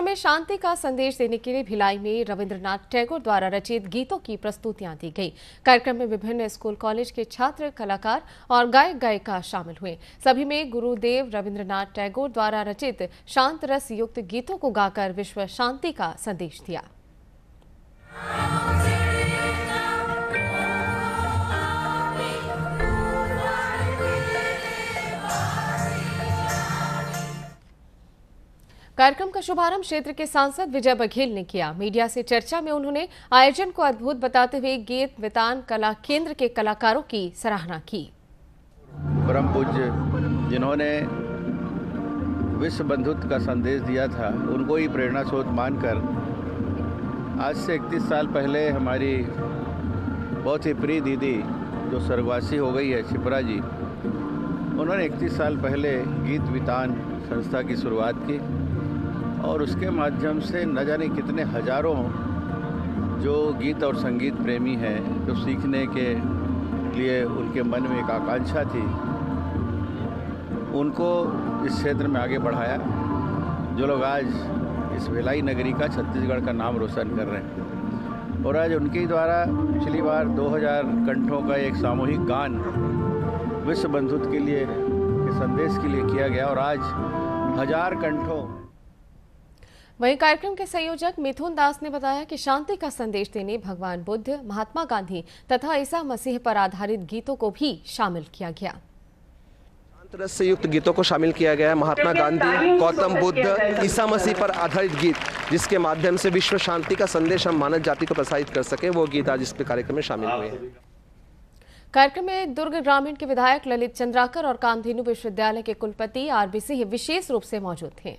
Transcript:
में शांति का संदेश देने के लिए भिलाई में रविंद्रनाथ टैगोर द्वारा रचित गीतों की प्रस्तुतियाँ दी गई। कार्यक्रम में विभिन्न स्कूल, कॉलेज के छात्र, कलाकार और गायक गायिका शामिल हुए। सभी में गुरुदेव रविंद्रनाथ टैगोर द्वारा रचित शांत रस युक्त गीतों को गाकर विश्व शांति का संदेश दिया। कार्यक्रम का शुभारंभ क्षेत्र के सांसद विजय बघेल ने किया। मीडिया से चर्चा में उन्होंने आयोजन को अद्भुत बताते हुए गीत, वितान, कला केंद्र के कलाकारों की सराहना की। परम पूज्य, जिन्होंने विश्व बंधुत्व का संदेश दिया था, उनको ही प्रेरणा स्रोत मानकर आज से 31 साल पहले हमारी बहुत ही प्रिय दीदी, जो स्वर्गवासी हो गई है शिप्रा जी, उन्होंने 31 साल पहले गीत, वितान संस्था की शुरुआत की। और उसके माध्यम से न जाने कितने हज़ारों जो गीत और संगीत प्रेमी हैं, जो सीखने के लिए उनके मन में एक आकांक्षा थी, उनको इस क्षेत्र में आगे बढ़ाया, जो लोग आज इस भिलाई नगरी का छत्तीसगढ़ का नाम रोशन कर रहे हैं। और आज उनके द्वारा पिछली बार 2000 कंठों का एक सामूहिक गान विश्व बंधुत्व के लिए, के संदेश के लिए किया गया और आज हज़ार कंठों वहीं कार्यक्रम के संयोजक मिथुन दास ने बताया कि शांति का संदेश देने भगवान बुद्ध महात्मा गांधी तथा ईसा मसीह पर आधारित गीतों को भी शामिल किया गया। रस से युक्त गीतों को शामिल किया गया है। महात्मा गांधी गौतम बुद्ध ईसा मसीह पर आधारित गीत जिसके माध्यम से विश्व शांति का संदेश हम मानव जाति को प्रसारित कर सके वो गीत आज इस कार्यक्रम में शामिल हुए हैं। कार्यक्रम में दुर्ग ग्रामीण के विधायक ललित चंद्राकर और कामधेनु विश्वविद्यालय के कुलपति आरबी सिंह विशेष रूप से मौजूद थे।